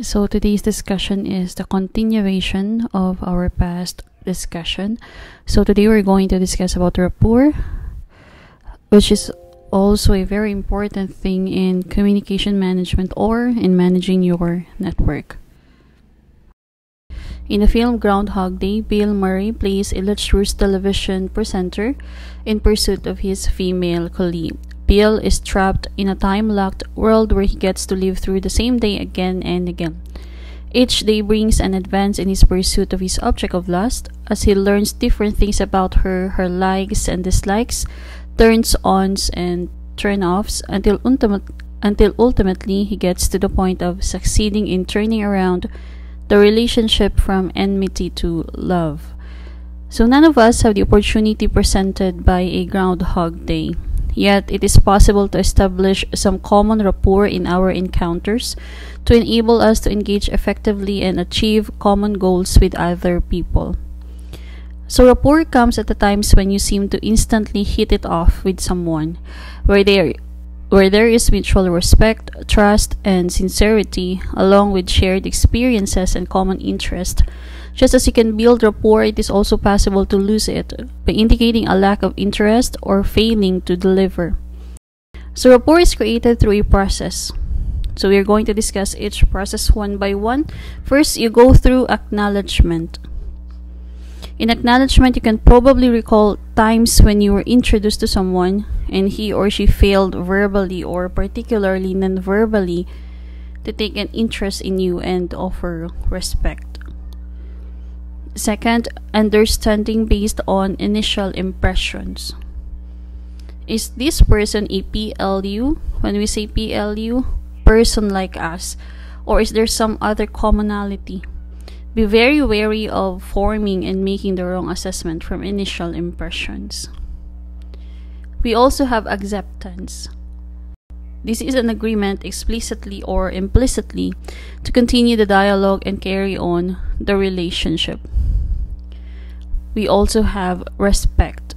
So today's discussion is the continuation of our past discussion. So today we're going to discuss about rapport, which is also a very important thing in communication management or in managing your network. In the film Groundhog Day, Bill Murray plays a luxurious television presenter in pursuit of his female colleague. Bill is trapped in a time locked world where he gets to live through the same day again and again. Each day brings an advance in his pursuit of his object of lust as he learns different things about her, her likes and dislikes, turns ons and turn offs until, until ultimately he gets to the point of succeeding in turning around the relationship from enmity to love. So none of us have the opportunity presented by a Groundhog Day. Yet it is possible to establish some common rapport in our encounters to enable us to engage effectively and achieve common goals with other people. So rapport comes at the times when you seem to instantly hit it off with someone, where they are where there is mutual respect, trust, and sincerity, along with shared experiences and common interest. Just as you can build rapport, it is also possible to lose it by indicating a lack of interest or failing to deliver. So, rapport is created through a process. So, we are going to discuss each process one by one. First, you go through acknowledgement. In acknowledgement, you can probably recall times when you were introduced to someone and he or she failed verbally or particularly non verbally to take an interest in you and offer respect. Second, understanding based on initial impressions. Is this person a PLU? When we say PLU, person like us, or is there some other commonality? Be very wary of forming and making the wrong assessment from initial impressions. We also have acceptance. This is an agreement explicitly or implicitly to continue the dialogue and carry on the relationship. We also have respect.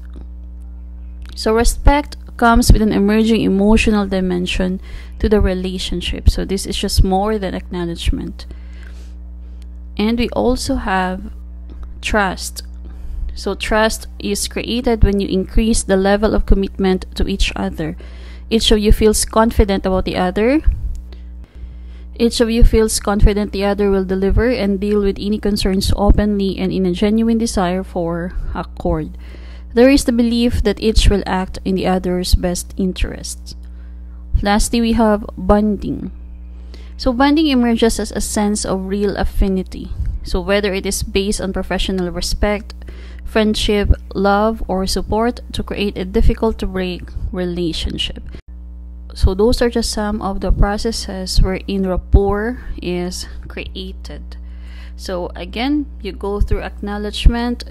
So, respect comes with an emerging emotional dimension to the relationship. So, this is just more than acknowledgement. And we also have trust. So, trust is created when you increase the level of commitment to each other. Each of you feels confident about the other. Each of you feels confident the other will deliver and deal with any concerns openly and in a genuine desire for accord. There is the belief that each will act in the other's best interests. Lastly, we have bonding. So, bonding emerges as a sense of real affinity. So, whether it is based on professional respect, friendship, love, or support to create a difficult to break relationship. So, those are just some of the processes wherein rapport is created. So, again, you go through acknowledgement,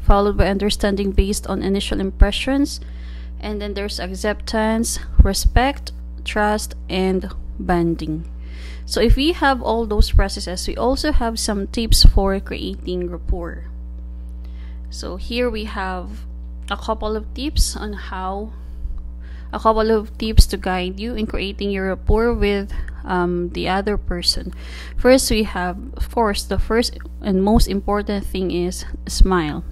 followed by understanding based on initial impressions, and then there's acceptance, respect, trust, and bonding. So if we have all those processes, we also have some tips for creating rapport. So here we have a couple of tips on how a couple of tips to guide you in creating your rapport with um, the other person. First, we have, of course, the first and most important thing is smile.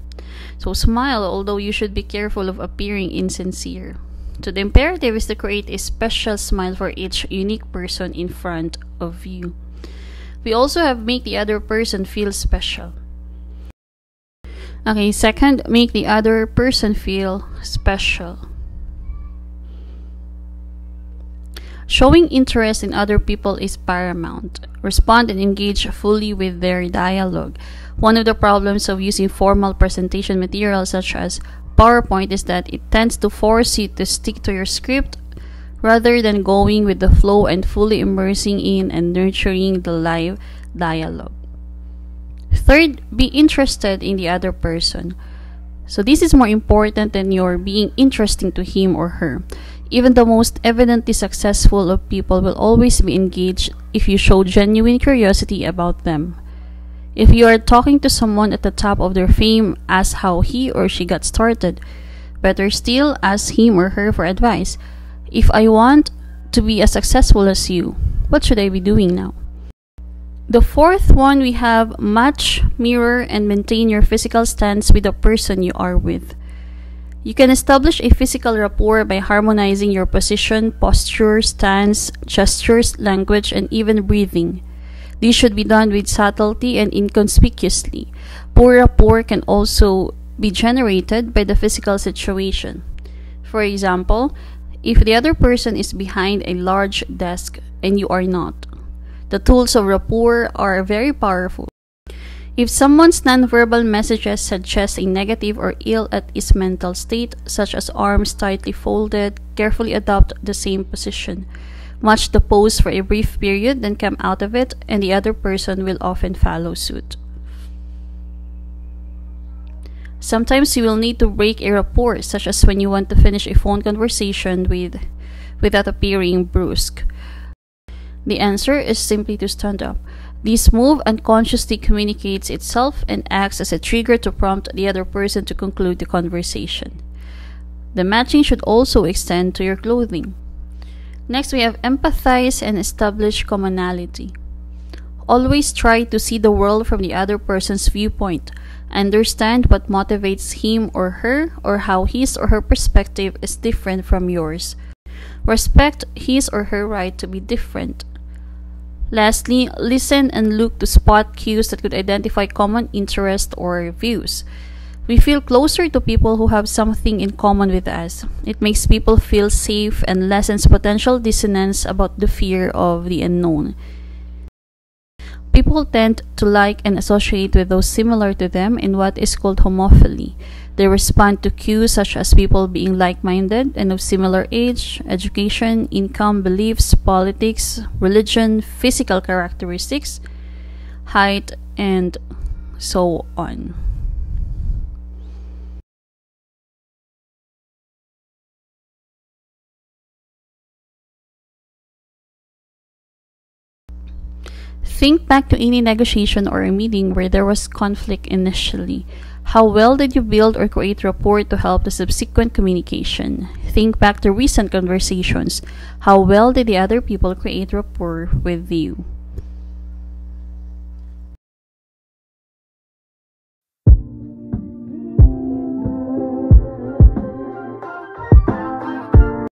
So, smile, although you should be careful of appearing insincere. So the imperative is to create a special smile for each unique person in front of you. We also have make the other person feel special. Okay, second, make the other person feel special. Showing interest in other people is paramount. Respond and engage fully with their dialogue. One of the problems of using formal presentation materials such as PowerPoint is that it tends to force you to stick to your script rather than going with the flow and fully immersing in and nurturing the live dialogue. Third, be interested in the other person. So, this is more important than your being interesting to him or her. Even the most evidently successful of people will always be engaged if you show genuine curiosity about them. If you are talking to someone at the top of their fame, ask how he or she got started. Better still, ask him or her for advice. If I want to be as successful as you, what should I be doing now? The fourth one we have match, mirror, and maintain your physical stance with the person you are with. You can establish a physical rapport by harmonizing your position, posture, stance, gestures, language, and even breathing. This should be done with subtlety and inconspicuously. Poor rapport can also be generated by the physical situation. For example, if the other person is behind a large desk and you are not, the tools of rapport are very powerful. If someone's nonverbal messages suggest a negative or ill at ease mental state, such as arms tightly folded, carefully adopt the same position. Watch the pose for a brief period, then come out of it, and the other person will often follow suit. Sometimes you will need to break a rapport, such as when you want to finish a phone conversation with without appearing brusque. The answer is simply to stand up. This move unconsciously communicates itself and acts as a trigger to prompt the other person to conclude the conversation. The matching should also extend to your clothing. Next, we have empathize and establish commonality. Always try to see the world from the other person's viewpoint. Understand what motivates him or her, or how his or her perspective is different from yours. Respect his or her right to be different. Lastly, listen and look to spot cues that could identify common interests or views. We feel closer to people who have something in common with us. It makes people feel safe and lessens potential dissonance about the fear of the unknown. People tend to like and associate with those similar to them in what is called homophily. They respond to cues such as people being like minded and of similar age, education, income, beliefs, politics, religion, physical characteristics, height, and so on. Think back to any negotiation or a meeting where there was conflict initially. How well did you build or create rapport to help the subsequent communication? Think back to recent conversations. How well did the other people create rapport with you?